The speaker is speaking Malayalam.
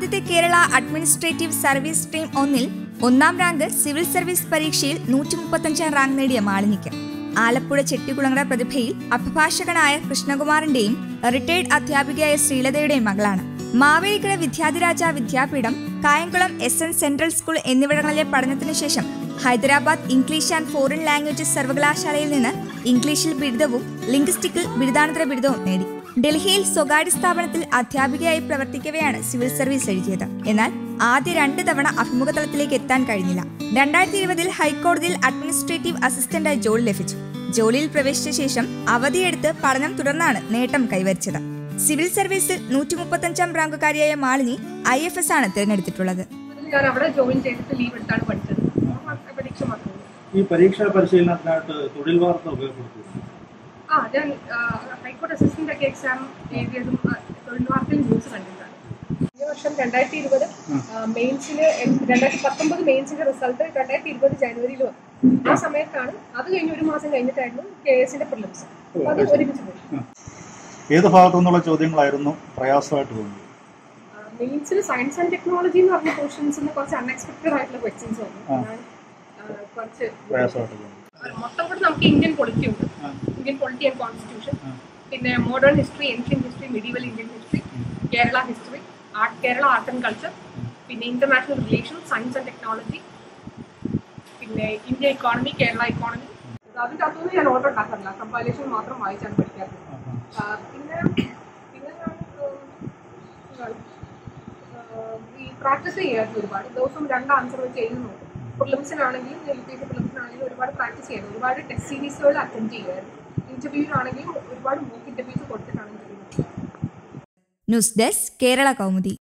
അഡ്മിനിസ്ട്രേറ്റീവ് സർവീസ് സ്ട്രീം ഒന്നിൽ ഒന്നാം റാങ്ക് സിവിൽ സർവീസ് പരീക്ഷയിൽ നൂറ്റി മുപ്പത്തഞ്ചാം റാങ്ക് നേടിയ മാളിനിക്ക്. ആലപ്പുഴ ചെട്ടികുളങ്ങര പ്രതിഭയിൽ അഭിഭാഷകനായ കൃഷ്ണകുമാറിന്റെയും റിട്ടയർഡ് അധ്യാപികയായ ശ്രീലതയുടെയും മകളാണ്. Mavelikkara Vidyadhiraja Vidyapeetham Kayamkulam S N central school എന്നിവിടങ്ങളിലെ പഠനത്തിനു ശേഷം Hyderabad English and foreign languages സർവകലാശാലയിൽ നിന്ന് ഇംഗ്ലീഷിൽ ബിരുദവും ലിംഗ്വിസ്റ്റിക്കിൽ ബിരുദാനന്തര ബിരുദവും നേടി. ഡൽഹിയിൽ സ്വകാര്യ സ്ഥാപനത്തിൽ അധ്യാപികയായി പ്രവർത്തിക്കവെയാണ് സിവിൽ സർവീസ് എഴുതിയത്. എന്നാൽ ആദ്യ രണ്ട് തവണ അഭിമുഖ തലത്തിലേക്ക് എത്താൻ കഴിഞ്ഞില്ല. രണ്ടായിരത്തി ഇരുപതിൽ ഹൈക്കോടതിയിൽ അഡ്മിനിസ്ട്രേറ്റീവ് അസിസ്റ്റന്റായി ജോലി ലഭിച്ചു. ജോലിയിൽ പ്രവേശിച്ച ശേഷം അവധിയെടുത്ത് പഠനം തുടർന്നാണ് നേട്ടം കൈവരിച്ചത്. സിവിൽ സർവീസിൽ നൂറ്റി മുപ്പത്തഞ്ചാം റാങ്കുകാരിയായ മാളിനി ഐ എഫ് എസ് ആണ് തിരഞ്ഞെടുത്തിട്ടുള്ളത്. അവിടെ ജോയിൻ ചെയ്തിട്ട് ലീവ് എടുത്താണ് പഠിച്ചത് ആ പരീക്ഷ മാത്രമേ ഉള്ളൂ. ഈ പരീക്ഷാ പരിശീലനത്തിനായിട്ട് തൊഴിൽ വാർത്ത ഉപയോഗപ്പെടുത്തുന്നു ആ ഞാൻ ഹൈക്കോർട്ട് അസിസ്റ്റന്റ് ഒക്കെ എക്സാം എഴുതിയതും തൊഴിൽ വാർത്തയിൽ ന്യൂസ് കണ്ടിട്ടാണ് ഈ വർഷം രണ്ടായിരത്തി ഇരുപത് മെയിൻസിന് രണ്ടായിരത്തി പത്തൊമ്പത് മെയിൻസിന്റെ റിസൾട്ട് രണ്ടായിരത്തി ഇരുപത് ജനുവരിയിൽ വന്നു. ആ സമയത്താണ് അത് കഴിഞ്ഞ് ഒരു മാസം കഴിഞ്ഞിട്ടായിരുന്നു കെ എസിന്റെ പ്രിലിംസ് അത് ഒരുമിച്ച് പോയി. ഏത് ഭാഗത്തു നിന്നുള്ള ചോദ്യങ്ങളായിരുന്നു പ്രയാസമായിട്ട് തോന്നുന്നത് മെയിൻസിൽ സയൻസ് ആൻഡ് ടെക്നോളജി എന്ന് പറഞ്ഞ പോർഷൻസിൽ കുറച്ച് അൺഎക്സ്പെക്ടഡ് ആയിട്ടുള്ള ക്വസ്റ്റ്യൻസ് വന്നു. കുറച്ച് മൊത്തം കൂടെ നമുക്ക് ഇന്ത്യൻ പൊളിറ്റി ഉണ്ട്. Indian polity and constitution. പിന്നെ modern history ancient history medieval Indian history Kerala history art Kerala art and culture പിന്നെ international relation science and technology പിന്നെ ഇന്ത്യ ഇക്കോണമി കേരള ഇക്കോണമി അതിന്റെ അകത്തുനിന്ന് ഞാൻ ഓർഡർ ഉണ്ടാക്കാറില്ല. കമ്പാലേഷൻ മാത്രം വായിച്ചാണ് പഠിക്കാറ്. പിന്നെ പിന്നെ ഞാൻ ഈ പ്രാക്ടീസ് ചെയ്യാറുണ്ട് ഒരുപാട്. ദിവസം രണ്ട് ആൻസർ വെച്ച് എഴുതി നോക്കും. പി എസ് പ്രിലിംസിനാണെങ്കിലും ഒരുപാട് പ്രാക്ടീസ് ചെയ്യണം ഒരുപാട് ടെസ്റ്റ് സീരീസുകൾ അറ്റൻഡ് ചെയ്യുമായിരുന്നു ഇന്റർവ്യൂവിനാണെങ്കിലും ഒരുപാട് മൂക്ക് ഇന്റർവ്യൂസ് കൊടുത്തിട്ടാണ് ന്യൂസ് ഡെസ്ക് കേരള കൗമുദി.